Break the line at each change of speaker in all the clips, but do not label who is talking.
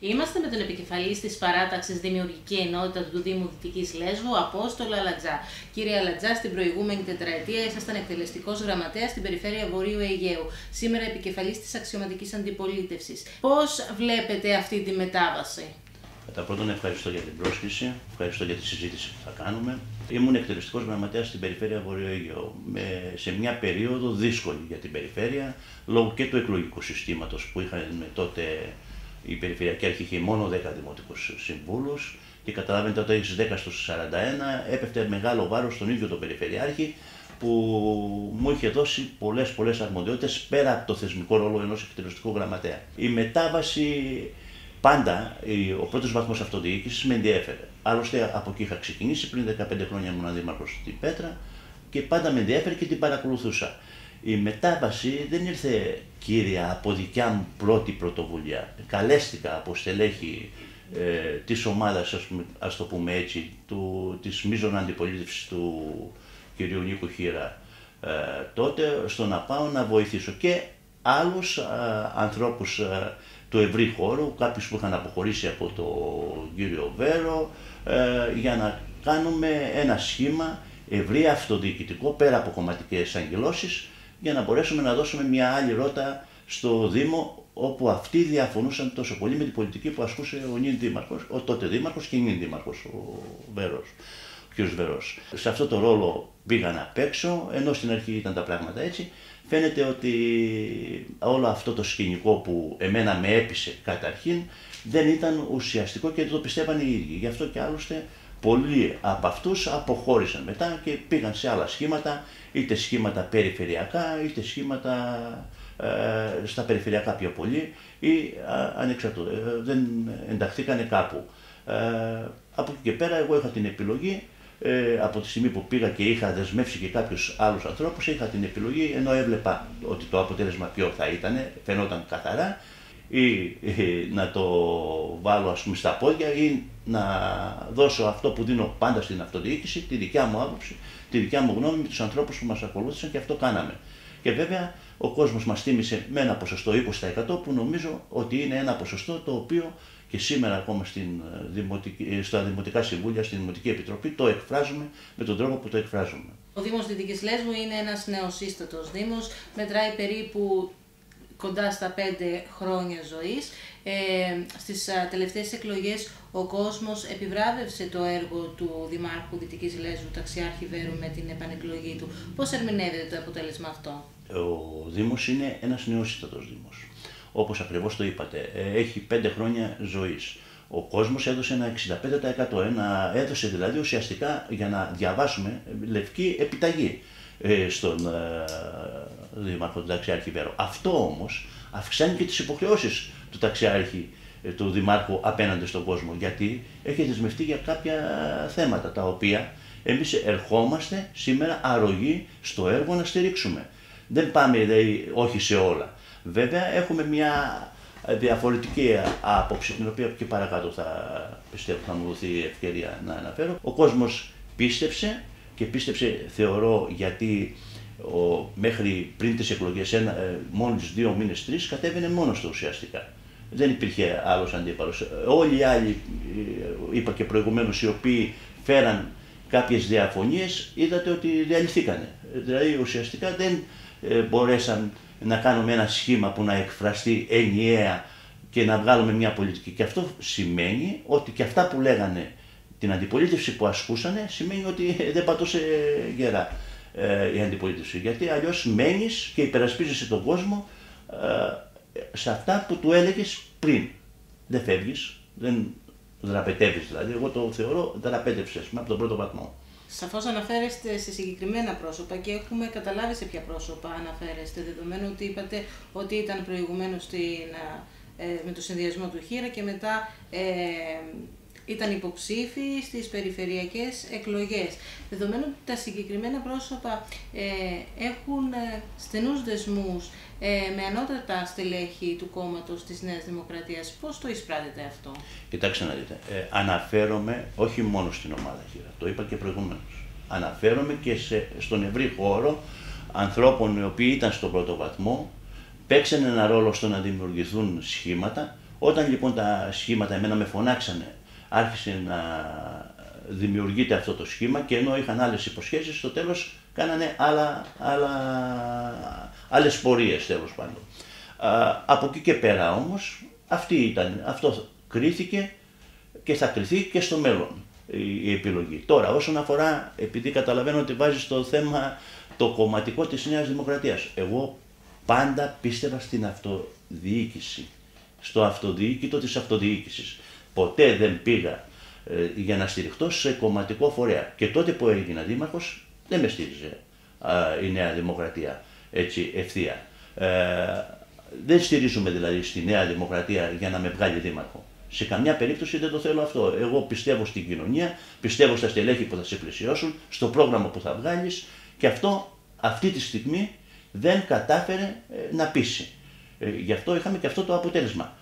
Είμαστε με τον επικεφαλής της παράταξης Δημιουργική Ενότητα του Δήμου Δυτικής Λέσβου, Απόστολο Αλατζά. Κύριε Αλατζά, στην προηγούμενη τετραετία ήσασταν εκτελεστικός γραμματέας στην περιφέρεια Βορείου Αιγαίου. Σήμερα επικεφαλής της αξιωματικής αντιπολίτευσης. Πώς βλέπετε αυτή τη μετάβαση,
Κατά πρώτον, ευχαριστώ για την πρόσκληση, ευχαριστώ για τη συζήτηση που θα κάνουμε. Ήμουν εκτελεστικός γραμματέας στην περιφέρεια Βορειοαίγαιο σε μια περίοδο δύσκολη για την περιφέρεια, λόγω και του εκλογικού συστήματος που είχαν τότε η Περιφερειακή Αρχή είχε μόνο 10 δημοτικούς συμβούλους και καταλαβαίνετε ότι έχεις 10 στους 41 έπεφτε μεγάλο βάρος στον ίδιο τον Περιφερειάρχη που μου είχε δώσει πολλές πολλές αρμοδιότητες πέρα από το θεσμικό ρόλο ενός εκτελεστικού γραμματέα. Η μετάβαση πάντα, ο πρώτος βαθμός αυτοδιοίκησης με ενδιέφερε. Άλλωστε από εκεί είχα ξεκινήσει, πριν 15 χρόνια ήμουν δήμαρχος στην Πέτρα και πάντα με ενδιέφερε και την παρακολουθούσα. Η μετάβαση δεν ήρθε κύρια από δικιά μου πρώτη πρωτοβουλία. Καλέστηκα από στελέχη ε, της ομάδας, ας, ας, το πούμε έτσι, του, της μείζων αντιπολίτευσης του κυρίου Νίκου Χίρα ε, τότε στο να πάω να βοηθήσω και άλλους ε, ανθρώπους ε, του ευρύ χώρου, κάποιους που είχαν αποχωρήσει από το κύριο Βέρο, ε, για να κάνουμε ένα σχήμα ευρύ αυτοδιοικητικό πέρα από κομματικές αγγελώσεις για να μπορέσουμε να δώσουμε μια άλλη ρότα στο Δήμο όπου αυτοί διαφωνούσαν τόσο πολύ με την πολιτική που ασκούσε ο νυν δήμαρχος, ο τότε δήμαρχος και νυν δήμαρχος, ο Βέρος, ο κ. Βερός. Σε αυτό το ρόλο πήγα να παίξω, ενώ στην αρχή ήταν τα πράγματα έτσι. Φαίνεται ότι όλο αυτό το σκηνικό που εμένα με έπεισε καταρχήν δεν ήταν ουσιαστικό και δεν το πιστεύαν οι ίδιοι. Γι' αυτό και άλλωστε πολλοί από αυτούς αποχώρησαν μετά και πήγαν σε άλλα σχήματα, είτε σχήματα περιφερειακά, είτε σχήματα ε, στα περιφερειακά πιο πολύ ή ανεξαρτήτως, ε, δεν ενταχθήκανε κάπου. Ε, από εκεί και πέρα εγώ είχα την επιλογή ε, από τη στιγμή που πήγα και είχα δεσμεύσει και κάποιους άλλους ανθρώπους, είχα την επιλογή ενώ έβλεπα ότι το αποτέλεσμα ποιο θα ήταν, φαινόταν καθαρά, ή να το βάλω ας πούμε στα πόδια ή να δώσω αυτό που δίνω πάντα στην αυτοδιοίκηση, τη δικιά μου άποψη, τη δικιά μου γνώμη με τους ανθρώπους που μας ακολούθησαν και αυτό κάναμε. Και βέβαια ο κόσμος μας τίμησε με ένα ποσοστό 20% που νομίζω ότι είναι ένα ποσοστό το οποίο και σήμερα ακόμα στην δημοτική, στα Δημοτικά Συμβούλια, στην Δημοτική Επιτροπή το εκφράζουμε με τον τρόπο που το εκφράζουμε.
Ο Δήμος Δυτικής Λέσβου είναι ένας νεοσύστατος Δήμος, μετράει περίπου κοντά στα πέντε χρόνια ζωής. Ε, στις α, τελευταίες εκλογές ο κόσμος επιβράβευσε το έργο του Δημάρχου Δυτικής Λέσβου Ταξιάρχη Βέρου με την επανεκλογή του. Πώς ερμηνεύεται το αποτέλεσμα αυτό;
Ο Δήμος είναι ένας νεοσύστατος Δήμος. Όπως ακριβώς το είπατε, ε, έχει πέντε χρόνια ζωής. Ο κόσμος έδωσε ένα 65%, ένα, έδωσε δηλαδή ουσιαστικά για να διαβάσουμε λευκή επιταγή ε, στον ε, Δήμαρχο του Ταξιάρχη Βέρο. Αυτό όμως αυξάνει και τις υποχρεώσεις του Ταξιάρχη ε, του Δημάρχου απέναντι στον κόσμο, γιατί έχει δεσμευτεί για κάποια θέματα τα οποία εμείς ερχόμαστε σήμερα αρρωγοί στο έργο να στηρίξουμε. Δεν πάμε δηλαδή, όχι σε όλα. Βέβαια έχουμε μια διαφορετική άποψη, την οποία και παρακάτω θα πιστεύω θα μου δοθεί η ευκαιρία να αναφέρω. Ο κόσμος πίστεψε και πίστεψε θεωρώ γιατί ο, μέχρι πριν τις εκλογές ένα, ε, μόλις δύο μήνες, τρεις κατέβαινε μόνος του ουσιαστικά. Δεν υπήρχε άλλος αντίπαλος. Όλοι οι άλλοι, ε, είπα και προηγουμένως, οι οποίοι φέραν κάποιες διαφωνίες, είδατε ότι διαλυθήκανε. Δηλαδή ουσιαστικά δεν ε, μπορέσαν να κάνουμε ένα σχήμα που να εκφραστεί ενιαία και να βγάλουμε μια πολιτική. Και αυτό σημαίνει ότι και αυτά που λέγανε την αντιπολίτευση που ασκούσαν σημαίνει ότι δεν πατούσε γερά ε, η αντιπολίτευση. Γιατί αλλιώς μένεις και υπερασπίζεσαι τον κόσμο ε, σε αυτά που του έλεγες πριν. Δεν φεύγεις, δεν δραπετεύεις δηλαδή. Εγώ το θεωρώ δραπέτευσες από τον πρώτο βαθμό.
Σαφώς αναφέρεστε σε συγκεκριμένα πρόσωπα και έχουμε καταλάβει σε ποια πρόσωπα αναφέρεστε, δεδομένου ότι είπατε ότι ήταν προηγουμένως στην, ε, με το συνδυασμό του Χίρα και μετά ε, ήταν υποψήφοι στις περιφερειακές εκλογές. Δεδομένου ότι τα συγκεκριμένα πρόσωπα ε, έχουν ε, στενούς δεσμούς ε, με ανώτατα στελέχη του κόμματος της Νέας Δημοκρατίας, πώς το εισπράτεται αυτό;
Κοιτάξτε να δείτε, ε, αναφέρομαι όχι μόνο στην ομάδα Χίρα, το είπα και προηγουμένως. Αναφέρομαι και σε, στον ευρύ χώρο ανθρώπων οι οποίοι ήταν στον πρώτο βαθμό, παίξαν ένα ρόλο στο να δημιουργηθούν σχήματα, Όταν λοιπόν τα σχήματα εμένα με φωνάξανε, άρχισε να δημιουργείται αυτό το σχήμα και ενώ είχαν άλλες υποσχέσεις, στο τέλος κάνανε άλλα, άλλα, άλλες πορείες τέλος πάντων. από εκεί και πέρα όμως, αυτή ήταν, αυτό κρίθηκε και θα κριθεί και στο μέλλον η, επιλογή. Τώρα όσον αφορά, επειδή καταλαβαίνω ότι βάζεις το θέμα το κομματικό της Νέας Δημοκρατίας, εγώ πάντα πίστευα στην αυτοδιοίκηση, στο αυτοδιοίκητο της αυτοδιοίκησης. Ποτέ δεν πήγα ε, για να στηριχτώ σε κομματικό φορέα. Και τότε που έγινα δήμαρχος δεν με στήριζε η Νέα Δημοκρατία έτσι ευθεία. Ε, δεν στηρίζουμε δηλαδή στη Νέα Δημοκρατία για να με βγάλει δήμαρχο. Σε καμιά περίπτωση δεν το θέλω αυτό. Εγώ πιστεύω στην κοινωνία, πιστεύω στα στελέχη που θα σε πλησιώσουν, στο πρόγραμμα που θα βγάλεις και αυτό αυτή τη στιγμή δεν κατάφερε ε, να πείσει. Ε, γι' αυτό είχαμε και αυτό το αποτέλεσμα.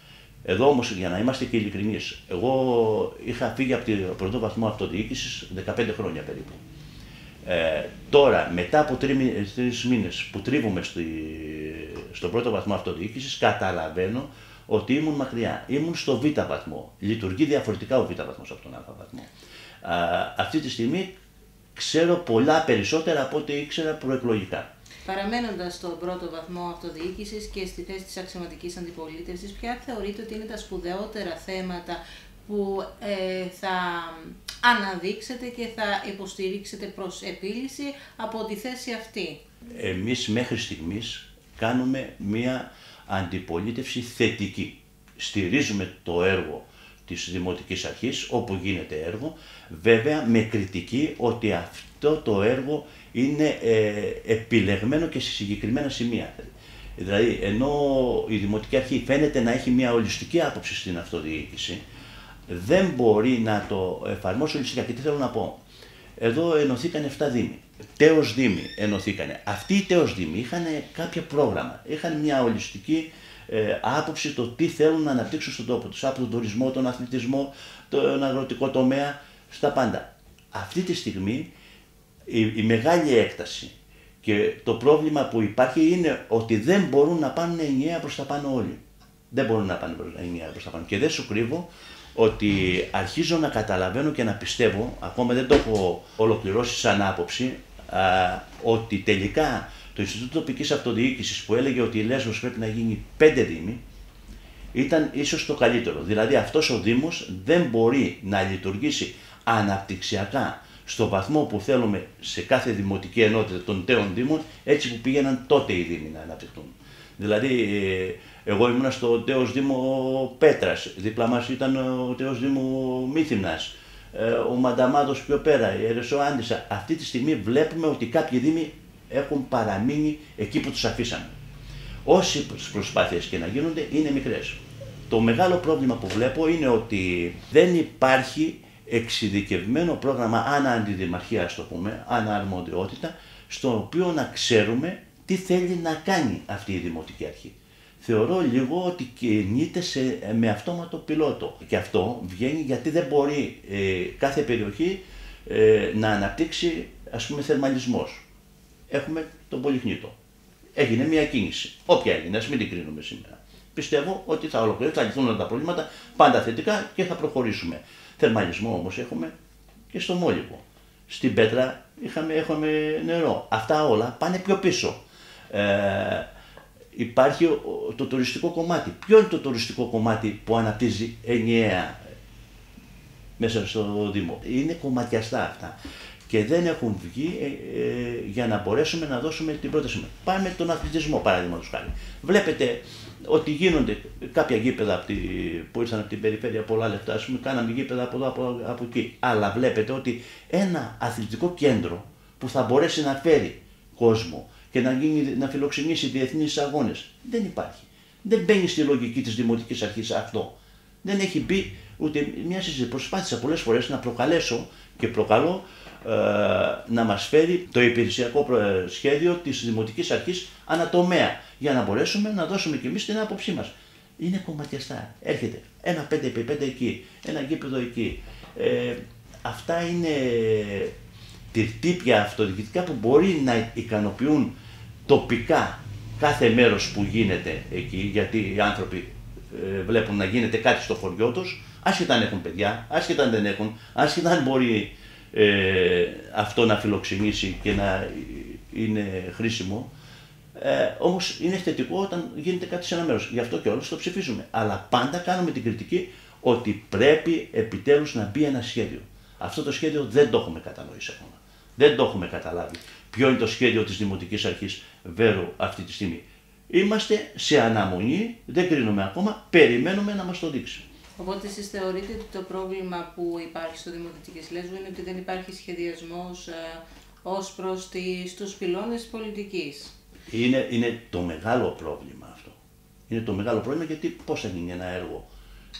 Εδώ όμως, για να είμαστε και ειλικρινείς, εγώ είχα φύγει από τον πρώτο βαθμό αυτοδιοίκησης 15 χρόνια περίπου. Ε, τώρα, μετά από τρεις μήνες που τρίβουμε στη, στον πρώτο βαθμό αυτοδιοίκησης, καταλαβαίνω ότι ήμουν μακριά. Ήμουν στο β' βαθμό. Λειτουργεί διαφορετικά ο β' βαθμός από τον α βαθμό. αυτή τη στιγμή ξέρω πολλά περισσότερα από ό,τι ήξερα προεκλογικά.
Παραμένοντας στον πρώτο βαθμό αυτοδιοίκησης και στη θέση της αξιωματικής αντιπολίτευσης, ποια θεωρείτε ότι είναι τα σπουδαιότερα θέματα που ε, θα αναδείξετε και θα υποστηρίξετε προς επίλυση από τη θέση αυτή;
Εμείς μέχρι στιγμής κάνουμε μία αντιπολίτευση θετική. Στηρίζουμε το έργο της Δημοτικής Αρχής όπου γίνεται έργο, βέβαια με κριτική ότι αυτό το έργο είναι ε, επιλεγμένο και σε συγκεκριμένα σημεία. Δηλαδή, ενώ η Δημοτική Αρχή φαίνεται να έχει μια ολιστική άποψη στην αυτοδιοίκηση, δεν μπορεί να το εφαρμόσει ολιστικά. Και τι θέλω να πω; Εδώ ενωθήκαν 7 δήμοι. Τέος δήμοι ενωθήκανε. Αυτοί οι τέος δήμοι είχαν κάποια πρόγραμμα. Είχαν μια ολιστική ε, άποψη το τι θέλουν να αναπτύξουν στον τόπο τους. Από τον τουρισμό, τον αθλητισμό, τον αγροτικό τομέα, στα πάντα. Αυτή τη στιγμή η, μεγάλη έκταση και το πρόβλημα που υπάρχει είναι ότι δεν μπορούν να πάνε ενιαία προς τα πάνω όλοι. Δεν μπορούν να πάνε ενιαία προς τα πάνω. Και δεν σου κρύβω ότι αρχίζω να καταλαβαίνω και να πιστεύω, ακόμα δεν το έχω ολοκληρώσει σαν άποψη, α, ότι τελικά το Ινστιτούτο Τοπικής Αυτοδιοίκησης που έλεγε ότι η Λέσβος πρέπει να γίνει πέντε δήμοι, ήταν ίσως το καλύτερο. Δηλαδή αυτός ο Δήμος δεν μπορεί να λειτουργήσει αναπτυξιακά στο βαθμό που θέλουμε σε κάθε δημοτική ενότητα των τέων δήμων, έτσι που πήγαιναν τότε οι δήμοι να αναπτυχθούν. Δηλαδή, ε, εγώ ήμουν στο τέος Δήμο Πέτρας, δίπλα μας ήταν ο τέος Δήμο Μύθυμνας, ε, ο Μανταμάδος πιο πέρα, η Ερεσό Άντισα. Αυτή τη στιγμή βλέπουμε ότι κάποιοι δήμοι έχουν παραμείνει εκεί που τους αφήσαμε. Όσοι προσπάθειες και να γίνονται είναι μικρές. Το μεγάλο πρόβλημα που βλέπω είναι ότι δεν υπάρχει εξειδικευμένο πρόγραμμα ανά αντιδημαρχία, ας το πούμε, ανά αρμοδιότητα, στο οποίο να ξέρουμε τι θέλει να κάνει αυτή η Δημοτική Αρχή. Θεωρώ λίγο ότι κινείται σε, με αυτόματο πιλότο. Και αυτό βγαίνει γιατί δεν μπορεί ε, κάθε περιοχή ε, να αναπτύξει ας πούμε θερμαλισμός. Έχουμε τον Πολυχνήτο. Έγινε μια κίνηση. Όποια έγινε, ας μην την κρίνουμε σήμερα. Πιστεύω ότι θα ολοκληρωθεί, θα λυθούν τα προβλήματα πάντα θετικά και θα προχωρήσουμε. Θερμαλισμό όμως έχουμε και στο Μόλιβο. Στην Πέτρα είχαμε, έχουμε νερό. Αυτά όλα πάνε πιο πίσω. Ε, υπάρχει το τουριστικό κομμάτι. Ποιο είναι το τουριστικό κομμάτι που αναπτύσσει ενιαία μέσα στο Δήμο; Είναι κομματιαστά αυτά και δεν έχουν βγει ε, ε, για να μπορέσουμε να δώσουμε την πρόταση. Πάμε τον αθλητισμό παράδειγμα τους χάρη. Βλέπετε ότι γίνονται κάποια γήπεδα από τη, που ήρθαν από την περιφέρεια πολλά λεφτά, ας πούμε, κάναμε γήπεδα από εδώ, από, από εκεί. Αλλά βλέπετε ότι ένα αθλητικό κέντρο που θα μπορέσει να φέρει κόσμο και να, γίνει, να φιλοξενήσει διεθνείς αγώνες δεν υπάρχει. Δεν μπαίνει στη λογική της δημοτικής αρχής αυτό. Δεν έχει μπει ούτε μια συζήτηση. Προσπάθησα πολλές φορές να προκαλέσω και προκαλώ ε, να μας φέρει το υπηρεσιακό σχέδιο της Δημοτικής Αρχής ανατομέα για να μπορέσουμε να δώσουμε κι εμείς την άποψή μας. Είναι κομματιαστά. Έρχεται ένα 5x5 εκεί, ένα γήπεδο εκεί. Ε, αυτά είναι τυρτύπια αυτοδιοικητικά που μπορεί να ικανοποιούν τοπικά κάθε μέρος που γίνεται εκεί, γιατί οι άνθρωποι ε, βλέπουν να γίνεται κάτι στο χωριό τους, άσχετα αν έχουν παιδιά, άσχετα αν δεν έχουν, άσχετα αν μπορεί ε, αυτό να φιλοξενήσει και να είναι χρήσιμο. Ε, Όμως είναι θετικό όταν γίνεται κάτι σε ένα μέρος. Γι' αυτό και όλου το ψηφίζουμε. Αλλά πάντα κάνουμε την κριτική ότι πρέπει επιτέλους να μπει ένα σχέδιο. Αυτό το σχέδιο δεν το έχουμε κατανοήσει ακόμα. Δεν το έχουμε καταλάβει. Ποιο είναι το σχέδιο της Δημοτικής Αρχής Βέρου αυτή τη στιγμή. Είμαστε σε αναμονή, δεν κρίνουμε ακόμα, περιμένουμε να μας το δείξει.
Οπότε εσείς θεωρείτε ότι το πρόβλημα που υπάρχει στο Δήμο Δυτικής Λέσβου είναι ότι δεν υπάρχει σχεδιασμός ε, ως προς τις, τους πυλώνες πολιτικής;
Είναι, είναι το μεγάλο πρόβλημα αυτό. Είναι το μεγάλο πρόβλημα γιατί πώς θα γίνει ένα έργο.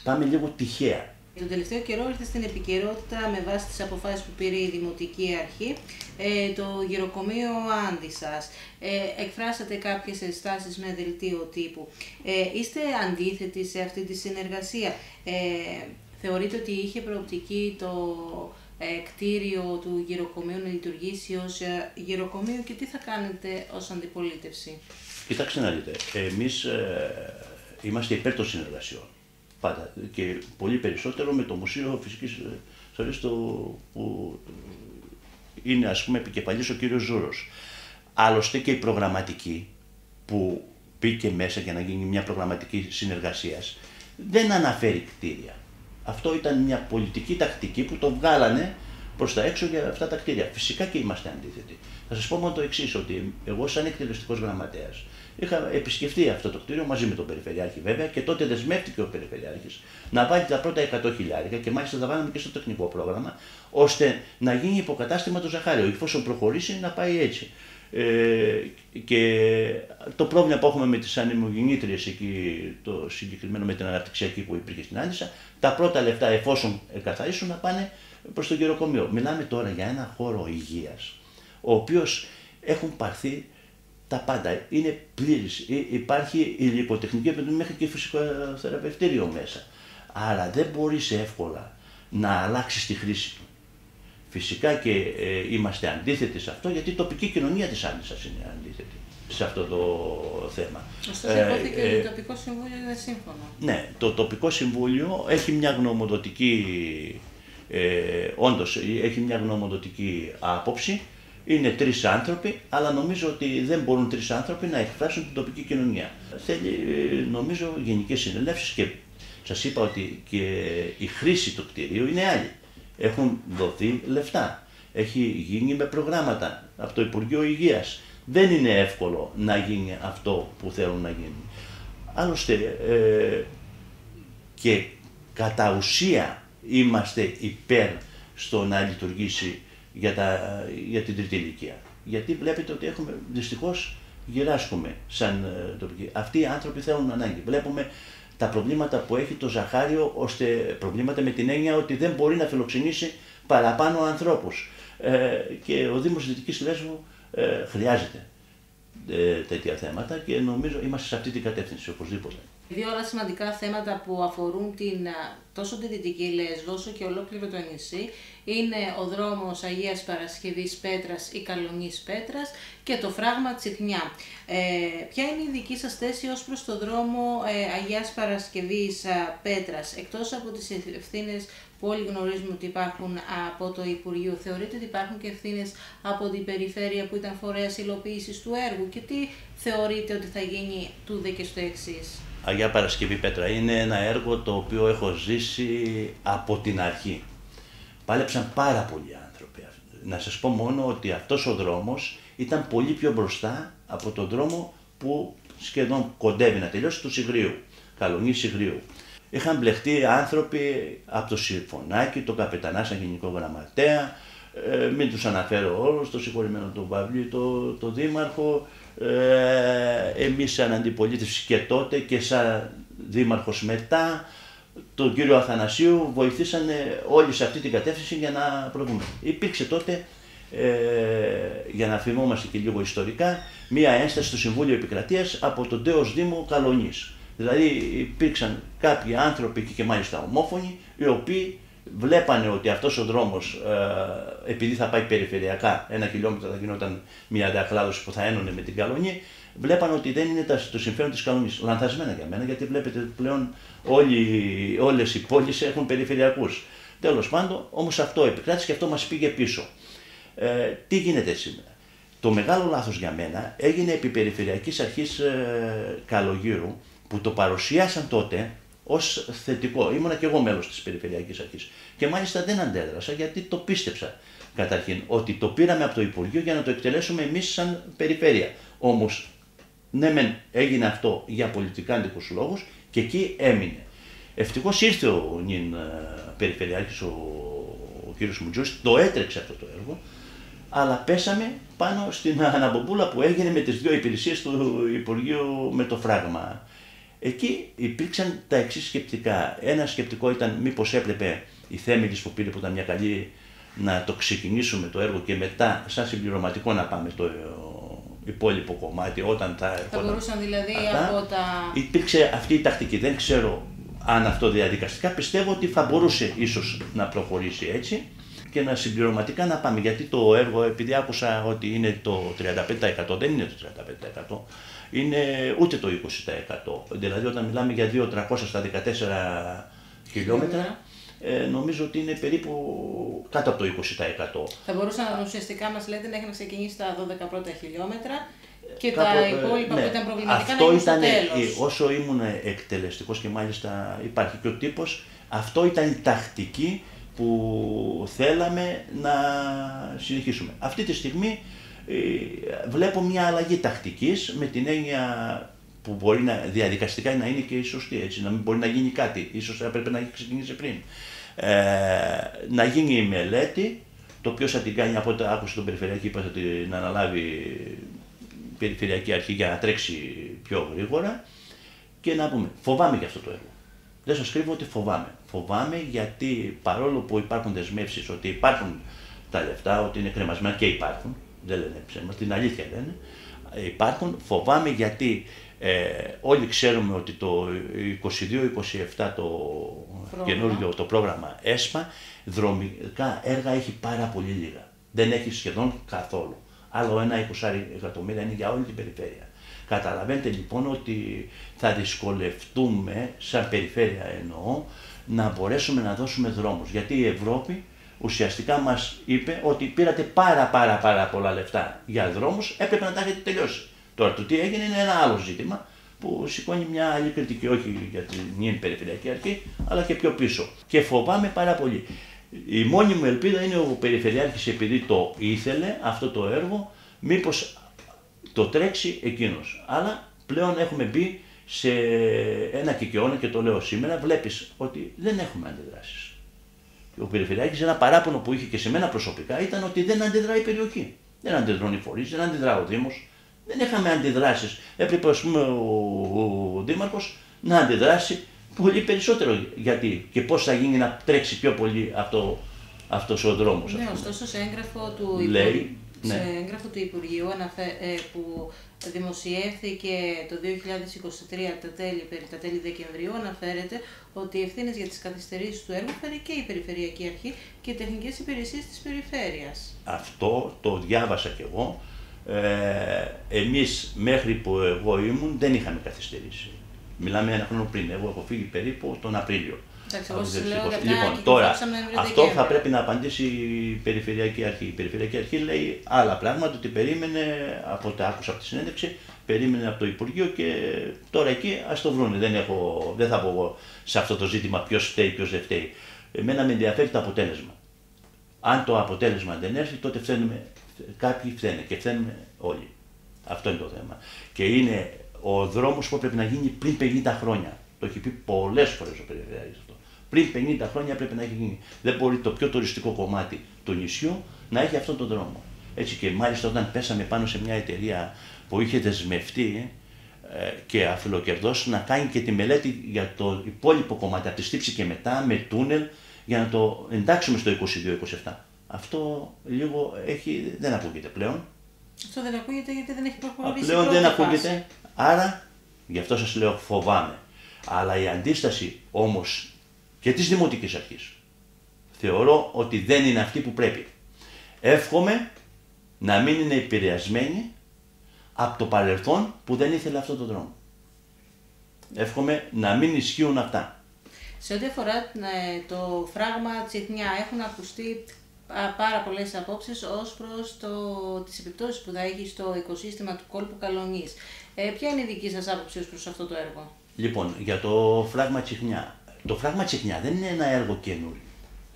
Πάμε λίγο τυχαία.
Τον τελευταίο καιρό ήρθε στην επικαιρότητα με βάση τις αποφάσεις που πήρε η Δημοτική Αρχή ε, το γυροκομείο Άντισας. Ε, εκφράσατε κάποιες ενστάσεις με δελτίο τύπου. Ε, είστε αντίθετοι σε αυτή τη συνεργασία; Ε, θεωρείτε ότι είχε προοπτική το ε, κτίριο του γυροκομείου να λειτουργήσει ως ε, γυροκομείο και τι θα κάνετε ως αντιπολίτευση;
Κοιτάξτε να δείτε, εμείς ε, είμαστε υπέρ των συνεργασιών. Πάντα. Και πολύ περισσότερο με το Μουσείο Φυσικής Ιστορίας που είναι ας πούμε επικεφαλής ο κύριος Ζούρος. Άλλωστε και η προγραμματική που μπήκε μέσα για να γίνει μια προγραμματική συνεργασία δεν αναφέρει κτίρια. Αυτό ήταν μια πολιτική τακτική που το βγάλανε προς τα έξω για αυτά τα κτίρια. Φυσικά και είμαστε αντίθετοι. Θα σας πω μόνο το εξής, ότι εγώ, σαν εκτελεστικός γραμματέας, είχα επισκεφτεί αυτό το κτίριο μαζί με τον Περιφερειάρχη βέβαια και τότε δεσμεύτηκε ο Περιφερειάρχης να βάλει τα πρώτα 100 χιλιάρικα και μάλιστα τα βάλαμε και στο τεχνικό πρόγραμμα, ώστε να γίνει υποκατάστημα το Ζαχάριο. Εφόσον προχωρήσει, να πάει έτσι. Ε, και το πρόβλημα που έχουμε με τις ανεμογεννήτριες εκεί, το συγκεκριμένο με την αναπτυξιακή που υπήρχε στην Άντισσα, τα πρώτα λεφτά εφόσον καθαρίσουν να πάνε προς το γεροκομείο. Μιλάμε τώρα για ένα χώρο υγείας, ο οποίος έχουν πάρθει τα πάντα. Είναι πλήρης. Υπάρχει υλικοτεχνική επενδύση μέχρι και φυσικό θεραπευτήριο μέσα. Άρα δεν μπορείς εύκολα να αλλάξεις τη χρήση του. Φυσικά και ε, είμαστε αντίθετοι σε αυτό γιατί η τοπική κοινωνία της Άντισσας είναι αντίθετη σε αυτό το θέμα.
Ωστόσο, ε, υπόθηκε ότι ε, το τοπικό συμβούλιο είναι σύμφωνο.
Ναι, το τοπικό συμβούλιο έχει μια γνωμοδοτική, ε, όντως έχει μια γνωμοδοτική άποψη, είναι τρεις άνθρωποι, αλλά νομίζω ότι δεν μπορούν τρεις άνθρωποι να εκφράσουν την τοπική κοινωνία. Θέλει, ε, νομίζω, γενικές συνελεύσεις και σας είπα ότι και η χρήση του κτηρίου είναι άλλη έχουν δοθεί λεφτά. Έχει γίνει με προγράμματα από το Υπουργείο Υγείας. Δεν είναι εύκολο να γίνει αυτό που θέλουν να γίνει. Άλλωστε ε, και κατά ουσία είμαστε υπέρ στο να λειτουργήσει για, τα, για την τρίτη ηλικία. Γιατί βλέπετε ότι έχουμε δυστυχώς γυράσκουμε σαν ε, τοπική. Αυτοί οι άνθρωποι θέλουν ανάγκη. Βλέπουμε τα προβλήματα που έχει το Ζαχάριο, ώστε προβλήματα με την έννοια ότι δεν μπορεί να φιλοξενήσει παραπάνω ανθρώπους. Ε, και ο Δήμος Δυτικής Λέσβου ε, χρειάζεται ε, τέτοια θέματα και νομίζω είμαστε σε αυτή την κατεύθυνση οπωσδήποτε.
Δύο άλλα σημαντικά θέματα που αφορούν την, τόσο τη Δυτική Λέσβο όσο και ολόκληρο το νησί είναι ο δρόμος Αγίας Παρασκευής Πέτρας ή Καλονής Πέτρας και το φράγμα Τσιχνιά. Ε, ποια είναι η δική σας θέση ως προς το δρόμο ε, Αγίας Παρασκευής Πέτρας, εκτός από τις ευθύνες που όλοι γνωρίζουμε ότι υπάρχουν από το Υπουργείο, θεωρείτε ότι υπάρχουν και ευθύνες από την περιφέρεια που ήταν φορέας υλοποίησης του έργου και τι θεωρείτε ότι θα γίνει τούδε και στο εξής;
Αγία Παρασκευή Πέτρα είναι ένα έργο το οποίο έχω ζήσει από την αρχή. Πάλεψαν πάρα πολλοί άνθρωποι. Να σας πω μόνο ότι αυτός ο δρόμος ήταν πολύ πιο μπροστά από τον δρόμο που σχεδόν κοντεύει να τελειώσει του Σιγρίου, Καλονή Σιγρίου. Είχαν μπλεχτεί άνθρωποι από το Συμφωνάκι, τον Καπετανάσα Γενικό Γραμματέα, ε, μην τους αναφέρω όλους, το συγχωρημένο του Βαβλή, το, το Δήμαρχο, ε, εμείς σαν αντιπολίτευση και τότε και σαν δήμαρχος μετά, τον κύριο Αθανασίου βοηθήσανε όλοι σε αυτή την κατεύθυνση για να προβούμε. Υπήρξε τότε, ε, για να θυμόμαστε και λίγο ιστορικά, μία ένσταση στο Συμβούλιο Επικρατείας από τον τέος Δήμο Καλονής. Δηλαδή υπήρξαν κάποιοι άνθρωποι και, και μάλιστα ομόφωνοι, οι οποίοι βλέπανε ότι αυτός ο δρόμος, ε, επειδή θα πάει περιφερειακά, ένα χιλιόμετρο θα γινόταν μια διακλάδωση που θα ένωνε με την Καλονή, βλέπαν ότι δεν είναι το συμφέρον της Καλονής. Λανθασμένα για μένα, γιατί βλέπετε πλέον όλες οι πόλεις έχουν περιφερειακούς. Τέλος πάντων, όμως αυτό επικράτησε και αυτό μας πήγε πίσω. Ε, τι γίνεται σήμερα; Το μεγάλο λάθος για μένα έγινε επί Περιφερειακής Αρχής ε, Καλογύρου που το παρουσιάσαν τότε ως θετικό. Ήμουνα και εγώ μέλος της Περιφερειακής Αρχής. Και μάλιστα δεν αντέδρασα γιατί το πίστεψα καταρχήν ότι το πήραμε από το Υπουργείο για να το εκτελέσουμε εμείς σαν περιφέρεια. Όμως, ναι, μεν έγινε αυτό για πολιτικάντικου λόγους και εκεί έμεινε. Ευτυχώς ήρθε ο νυν ε, Περιφερειάρχης, ο, ο κ. το έτρεξε αυτό το έργο, αλλά πέσαμε πάνω στην αναμπομπούλα που έγινε με τις δύο υπηρεσίες του Υπουργείου με το φράγμα. Εκεί υπήρξαν τα εξής σκεπτικά. Ένα σκεπτικό ήταν μήπως έπρεπε η Θέμελη που πήρε που ήταν μια καλή να το ξεκινήσουμε το έργο και μετά σαν συμπληρωματικό να πάμε στο υπόλοιπο κομμάτι όταν
θα... Θα μπορούσαν δηλαδή από τα...
Υπήρξε αυτή η τακτική, δεν ξέρω αν αυτό διαδικαστικά, πιστεύω ότι θα μπορούσε ίσως να προχωρήσει έτσι και να συμπληρωματικά να πάμε. Γιατί το έργο, επειδή άκουσα ότι είναι το 35%, δεν είναι το 35%, είναι ούτε το 20%. Δηλαδή όταν μιλάμε για 2.300 στα 14 χιλιόμετρα, ε, νομίζω ότι είναι περίπου κάτω από το 20%.
Θα μπορούσαν ουσιαστικά μας λέτε να έχουν ξεκινήσει τα 12 πρώτα χιλιόμετρα και τα ε, υπόλοιπα ναι. που ήταν προβληματικά
αυτό
να
ήταν,
στο
τέλος. Όσο ήμουν εκτελεστικός και μάλιστα υπάρχει και ο τύπος, αυτό ήταν η τακτική που θέλαμε να συνεχίσουμε. Αυτή τη στιγμή ε, βλέπω μια αλλαγή τακτικής με την έννοια που μπορεί να διαδικαστικά να είναι και η σωστή, έτσι, να μην μπορεί να γίνει κάτι, ίσως έπρεπε να έχει ξεκινήσει πριν. Ε, να γίνει η μελέτη, το οποίο θα την κάνει από ό,τι άκουσα τον Περιφερειακή, είπα να αναλάβει η Περιφερειακή Αρχή για να τρέξει πιο γρήγορα και να πούμε, φοβάμαι για αυτό το έργο. Δεν σας κρύβω ότι φοβάμαι. Φοβάμαι γιατί παρόλο που υπάρχουν δεσμεύσεις ότι υπάρχουν τα λεφτά, ότι είναι κρεμασμένα και υπάρχουν, δεν λένε ψέμα, την αλήθεια λένε, υπάρχουν. Φοβάμαι γιατί ε, όλοι ξέρουμε ότι το 22-27 το καινούργιο το πρόγραμμα ΕΣΠΑ δρομικά έργα έχει πάρα πολύ λίγα. Δεν έχει σχεδόν καθόλου. Άλλο ένα 20 εκατομμύρια είναι για όλη την περιφέρεια. Καταλαβαίνετε λοιπόν ότι θα δυσκολευτούμε, σαν περιφέρεια εννοώ, να μπορέσουμε να δώσουμε δρόμους. Γιατί η Ευρώπη ουσιαστικά μας είπε ότι πήρατε πάρα πάρα πάρα πολλά λεφτά για δρόμους, έπρεπε να τα έχετε τελειώσει. Τώρα το τι έγινε είναι ένα άλλο ζήτημα που σηκώνει μια άλλη κριτική, όχι για την νυν περιφερειακή αρχή, αλλά και πιο πίσω. Και φοβάμαι πάρα πολύ. Η μόνη μου ελπίδα είναι ο Περιφερειάρχης επειδή το ήθελε αυτό το έργο, μήπως το τρέξει εκείνος. Αλλά πλέον έχουμε μπει σε ένα κικαιώνα και το λέω σήμερα, βλέπεις ότι δεν έχουμε αντιδράσεις. Ο Περιφερειάρχης ένα παράπονο που είχε και σε μένα προσωπικά ήταν ότι δεν αντιδράει η περιοχή. Δεν αντιδρώνει οι φορείς, δεν αντιδρά ο Δήμος, δεν είχαμε αντιδράσεις. Έπρεπε ας πούμε ο, ο, ο Δήμαρχος να αντιδράσει πολύ περισσότερο. Γιατί και πώς θα γίνει να τρέξει πιο πολύ αυτό, αυτός ο δρόμος.
Ναι, ωστόσο σε έγγραφο του Λέει, ναι. σε έγγραφο του Υπουργείου ε, που δημοσιεύθηκε το 2023 τα τέλη, περί τα τέλη Δεκεμβρίου αναφέρεται ότι οι ευθύνες για τις καθυστερήσεις του έργου φέρει και η Περιφερειακή Αρχή και οι τεχνικές υπηρεσίες της Περιφέρειας.
Αυτό το διάβασα κι εγώ ε, εμείς μέχρι που εγώ ήμουν δεν είχαμε καθυστερήσει. Μιλάμε ένα χρόνο πριν. Εγώ έχω φύγει περίπου τον Απρίλιο.
Εντάξει,
λοιπόν, τώρα αυτό θα πρέπει να απαντήσει η Περιφερειακή Αρχή. Η Περιφερειακή Αρχή λέει άλλα πράγματα, ότι περίμενε από τα άκουσα από τη συνέντευξη, περίμενε από το Υπουργείο και τώρα εκεί ας το βρούνε. Δεν, έχω, δεν θα πω εγώ σε αυτό το ζήτημα ποιος φταίει, ποιος δεν φταίει. Εμένα με ενδιαφέρει το αποτέλεσμα. Αν το αποτέλεσμα δεν έρθει, τότε φταίνουμε κάποιοι φταίνε και φταίνουμε όλοι. Αυτό είναι το θέμα. Και είναι ο δρόμος που έπρεπε να γίνει πριν 50 χρόνια. Το έχει πει πολλές φορές ο Περιφερειάρχη αυτό. Πριν 50 χρόνια πρέπει να έχει γίνει. Δεν μπορεί το πιο τουριστικό κομμάτι του νησιού να έχει αυτόν τον δρόμο. Έτσι και μάλιστα όταν πέσαμε πάνω σε μια εταιρεία που είχε δεσμευτεί ε, και αφιλοκερδό να κάνει και τη μελέτη για το υπόλοιπο κομμάτι από τη στήψη και μετά με τούνελ για να το εντάξουμε στο 22-27. Αυτό λίγο έχει, δεν ακούγεται πλέον.
Αυτό δεν ακούγεται γιατί δεν έχει προχωρήσει.
Πλέον δεν ακούγεται, άρα γι' αυτό σας λέω φοβάμαι. Αλλά η αντίσταση όμως και της Δημοτικής Αρχής θεωρώ ότι δεν είναι αυτή που πρέπει. Εύχομαι να μην είναι επηρεασμένη από το παρελθόν που δεν ήθελε αυτό το δρόμο. Εύχομαι να μην ισχύουν αυτά.
Σε ό,τι αφορά ε, το φράγμα Τσιχνιά, έχουν ακουστεί πάρα πολλές απόψεις ως προς το, τις επιπτώσεις που θα έχει στο οικοσύστημα του κόλπου Καλονής. Ε, ποια είναι η δική σας άποψη ως προς αυτό το έργο;
Λοιπόν, για το φράγμα Τσιχνιά. Το φράγμα Τσιχνιά δεν είναι ένα έργο καινούριο.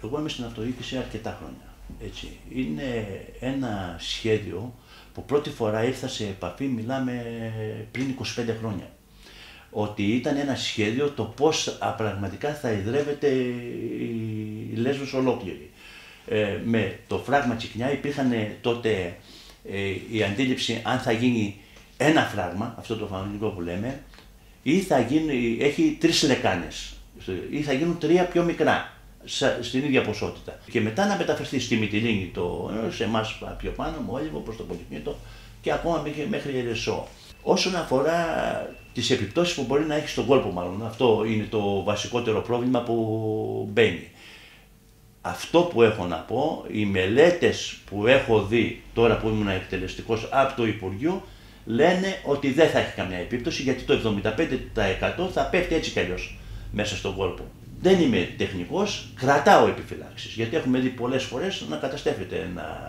Εγώ είμαι στην αυτοδιοίκηση αρκετά χρόνια. Έτσι. Είναι ένα σχέδιο που πρώτη φορά ήρθα σε επαφή, μιλάμε πριν 25 χρόνια. Ότι ήταν ένα σχέδιο το πώς πραγματικά θα ιδρεύεται η Λέσβος ολόκληρη. Ε, με το φράγμα Τσικνιά υπήρχαν τότε ε, η αντίληψη αν θα γίνει ένα φράγμα, αυτό το φαγητικό που λέμε, ή θα γίνει, έχει τρεις λεκάνες, ή θα γίνουν τρία πιο μικρά στην ίδια ποσότητα. Και μετά να μεταφερθεί στη Μυτιλίνη, το, σε εμάς πιο πάνω, Μόλιβο, προς το Πολυκνήτο και ακόμα μέχρι, μέχρι Ερεσό. Όσον αφορά τις επιπτώσεις που μπορεί να έχει στον κόλπο, μάλλον αυτό είναι το βασικότερο πρόβλημα που μπαίνει. Αυτό που έχω να πω, οι μελέτες που έχω δει τώρα που ήμουν εκτελεστικός από το Υπουργείο λένε ότι δεν θα έχει καμία επίπτωση γιατί το 75% θα πέφτει έτσι κι αλλιώς μέσα στον κόλπο δεν είμαι τεχνικός, κρατάω επιφυλάξεις, γιατί έχουμε δει πολλές φορές να καταστρέφεται ένα...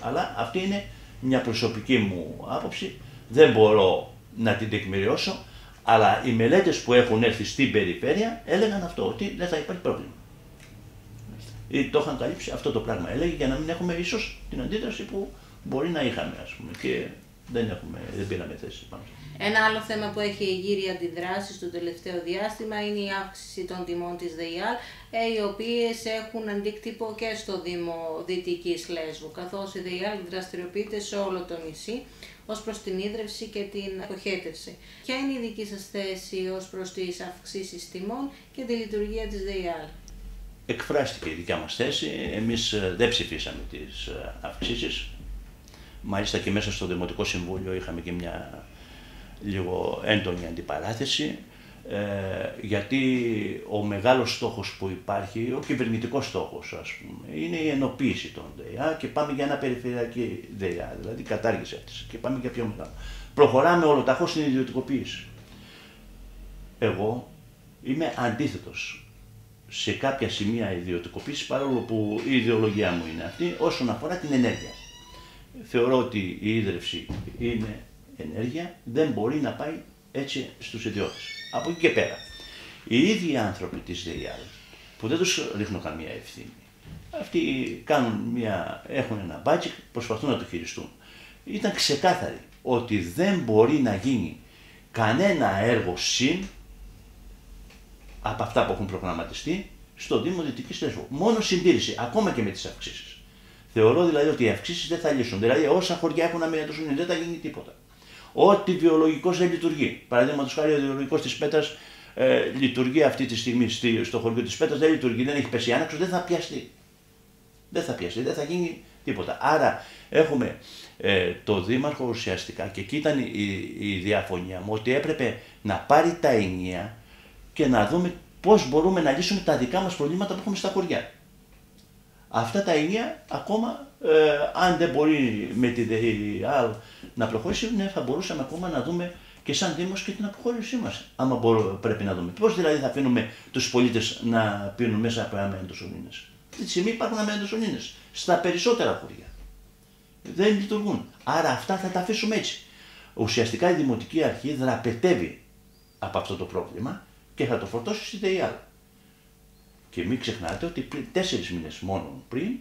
Αλλά αυτή είναι μια προσωπική μου άποψη, δεν μπορώ να την τεκμηριώσω, αλλά οι μελέτες που έχουν έρθει στην περιφέρεια έλεγαν αυτό, ότι δεν θα υπάρχει πρόβλημα. Ή το είχαν καλύψει αυτό το πράγμα. Έλεγε για να μην έχουμε ίσως την αντίδραση που μπορεί να είχαμε, ας πούμε, και δεν, έχουμε, δεν πήραμε θέση πάνω
ένα άλλο θέμα που έχει γύρει αντιδράσεις στο τελευταίο διάστημα είναι η αύξηση των τιμών της ΔΕΙΑΛ, ε, οι οποίες έχουν αντίκτυπο και στο Δήμο Δυτικής Λέσβου, καθώς η ΔΕΙΑΛ δραστηριοποιείται σε όλο το νησί ως προς την ίδρυυση και την αποχέτευση. Ποια είναι η δική σας θέση ως προς τις αυξήσεις τιμών και τη λειτουργία της ΔΕΙΑΛ;
Εκφράστηκε η δικιά μας θέση, εμείς ε, δεν ψηφίσαμε τις ε, αυξήσεις. Μάλιστα και μέσα στο Δημοτικό Συμβούλιο είχαμε και μια λίγο έντονη αντιπαράθεση ε, γιατί ο μεγάλος στόχος που υπάρχει, ο κυβερνητικός στόχος ας πούμε, είναι η ενοποίηση των ΔΕΙΑ και πάμε για ένα περιφερειακή ΔΕΙΑ, δηλαδή κατάργηση αυτής και πάμε για πιο μεγάλο. Προχωράμε ολοταχώς στην ιδιωτικοποίηση. Εγώ είμαι αντίθετος σε κάποια σημεία ιδιωτικοποίηση παρόλο που η ιδεολογία μου είναι αυτή όσον αφορά την ενέργεια. Θεωρώ ότι η ύδρευση και η ενέργεια δεν μπορεί να πάει έτσι στους ιδιώτες. Από εκεί και πέρα. Οι ίδιοι άνθρωποι της ΔΕΥΑΛ, που δεν τους ρίχνω καμία ευθύνη, αυτοί κάνουν μια, έχουν ένα budget, προσπαθούν να το χειριστούν. Ήταν ξεκάθαροι ότι δεν μπορεί να γίνει κανένα έργο συν από αυτά που έχουν προγραμματιστεί στο Δήμο Δυτικής Λέσβου. Μόνο συντήρηση, ακόμα και με τις αυξήσεις. Θεωρώ δηλαδή ότι οι αυξήσεις δεν θα λύσουν. Δηλαδή, όσα χωριά έχουν να μην δεν θα γίνει τίποτα. Ό,τι βιολογικός δεν λειτουργεί. Παραδείγματος χάρη, ο βιολογικός της Πέτρα ε, λειτουργεί αυτή τη στιγμή στο χωριό της Πέτρα, δεν λειτουργεί, δεν έχει πέσει άναξο, δεν θα πιαστεί. Δεν θα πιαστεί, δεν θα γίνει τίποτα. Άρα έχουμε ε, το Δήμαρχο ουσιαστικά και εκεί ήταν η, η διαφωνία μου ότι έπρεπε να πάρει τα ενία και να δούμε πώς μπορούμε να λύσουμε τα δικά μας προβλήματα που έχουμε στα χωριά. Αυτά τα ενία ακόμα, ε, αν δεν μπορεί με τη ΔΕΙΑΛ να προχωρήσει, ναι, θα μπορούσαμε ακόμα να δούμε και σαν Δήμος και την αποχώρησή μας. Άμα μπορούμε, πρέπει να δούμε. Πώς δηλαδή θα αφήνουμε τους πολίτες να πίνουν μέσα από αμέντοσονίνε. Αυτή τη στιγμή υπάρχουν αμέντοσονίνε στα περισσότερα χωριά. Δεν λειτουργούν. Άρα αυτά θα τα αφήσουμε έτσι. Ουσιαστικά η Δημοτική Αρχή δραπετεύει από αυτό το πρόβλημα και θα το φορτώσει στη ΔΕΙΑΛ. Και μην ξεχνάτε ότι πριν τέσσερις μήνες μόνο πριν,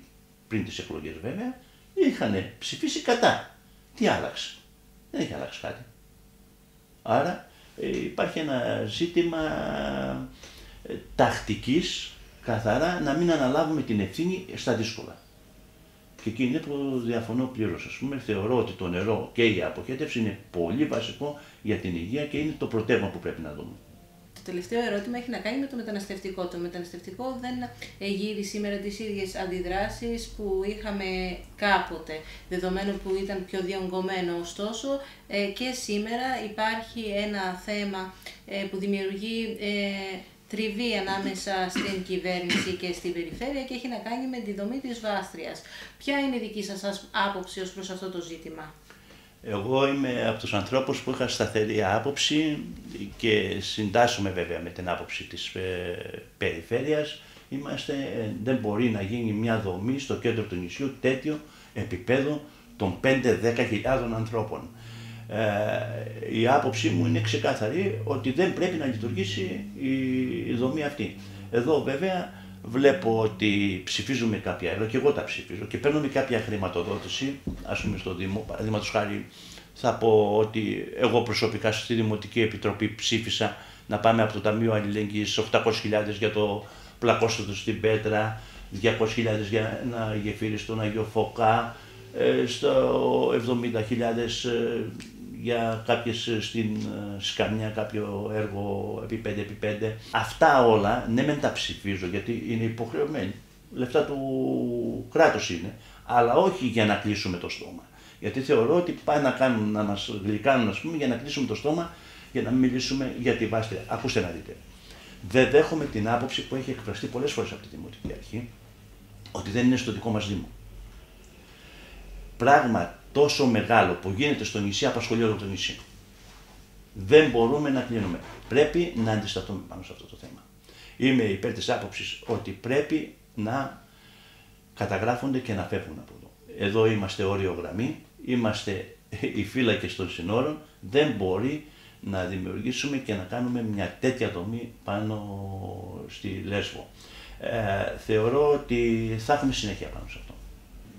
πριν τις εκλογές βέβαια, είχαν ψηφίσει κατά. Τι άλλαξε; Δεν έχει αλλάξει κάτι. Άρα ε, υπάρχει ένα ζήτημα ε, τακτικής καθαρά να μην αναλάβουμε την ευθύνη στα δύσκολα. Και εκεί είναι που διαφωνώ πλήρως. Α πούμε, θεωρώ ότι το νερό και η αποχέτευση είναι πολύ βασικό για την υγεία και είναι το πρωτεύμα που πρέπει να δούμε.
Το τελευταίο ερώτημα έχει να κάνει με το μεταναστευτικό. Το μεταναστευτικό δεν γύρει σήμερα τις ίδιες αντιδράσεις που είχαμε κάποτε, δεδομένου που ήταν πιο διονγκωμένο. Ωστόσο, ε, και σήμερα υπάρχει ένα θέμα ε, που δημιουργεί ε, τριβή ανάμεσα στην κυβέρνηση και στην περιφέρεια και έχει να κάνει με τη δομή της βάστριας. Ποια είναι η δική σας άποψη ως προς αυτό το ζήτημα;
Εγώ είμαι από τους ανθρώπους που είχα σταθερή άποψη και συντάσσουμε βέβαια με την άποψη της ε, περιφέρειας. Είμαστε, ε, δεν μπορεί να γίνει μια δομή στο κέντρο του νησιού τέτοιο επίπεδο των 5-10 χιλιάδων ανθρώπων. Ε, η άποψή μου είναι ξεκάθαρη ότι δεν πρέπει να λειτουργήσει η δομή αυτή. Εδώ βέβαια βλέπω ότι ψηφίζουμε κάποια έργα και εγώ τα ψηφίζω και παίρνουμε κάποια χρηματοδότηση, ας πούμε στο Δήμο, παραδείγματος χάρη θα πω ότι εγώ προσωπικά στη Δημοτική Επιτροπή ψήφισα να πάμε από το Ταμείο Αλληλεγγύης 800.000 για το πλακόστοτο στην Πέτρα, 200.000 για ένα γεφύρι στον Αγιο Φωκά, ε, στο 70.000 για κάποιες ε, στην ε, Σκανιά κάποιο έργο επί 5 επί 5. Αυτά όλα, ναι μεν τα ψηφίζω γιατί είναι υποχρεωμένοι. Λεφτά του κράτους είναι, αλλά όχι για να κλείσουμε το στόμα. Γιατί θεωρώ ότι πάνε να, κάνουν, να μας γλυκάνουν ας πούμε, για να κλείσουμε το στόμα για να μιλήσουμε για τη βάση. Ακούστε να δείτε. Δεν δέχομαι την άποψη που έχει εκφραστεί πολλές φορές από τη Δημοτική Αρχή ότι δεν είναι στο δικό μας Δήμο. Πράγμα τόσο μεγάλο που γίνεται στο νησί απασχολεί όλο το νησί. Δεν μπορούμε να κλείνουμε. Πρέπει να αντισταθούμε πάνω σε αυτό το θέμα. Είμαι υπέρ της άποψης ότι πρέπει να καταγράφονται και να φεύγουν από εδώ. Εδώ είμαστε όριο γραμμή, είμαστε οι φύλακες των συνόρων, δεν μπορεί να δημιουργήσουμε και να κάνουμε μια τέτοια δομή πάνω στη Λέσβο. Ε, θεωρώ ότι θα έχουμε συνέχεια πάνω σε αυτό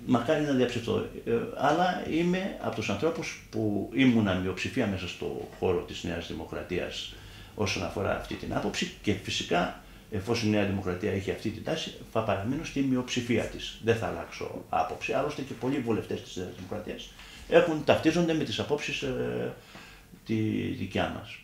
μακάρι να διαψευτώ. Ε, αλλά είμαι από τους ανθρώπους που ήμουν μειοψηφία μέσα στο χώρο της Νέας Δημοκρατίας όσον αφορά αυτή την άποψη και φυσικά εφόσον η Νέα Δημοκρατία έχει αυτή την τάση θα παραμείνω στη μειοψηφία της. Δεν θα αλλάξω άποψη. Άλλωστε και πολλοί βουλευτές της Νέας Δημοκρατίας έχουν, ταυτίζονται με τις απόψεις ε, τη δικιά μας.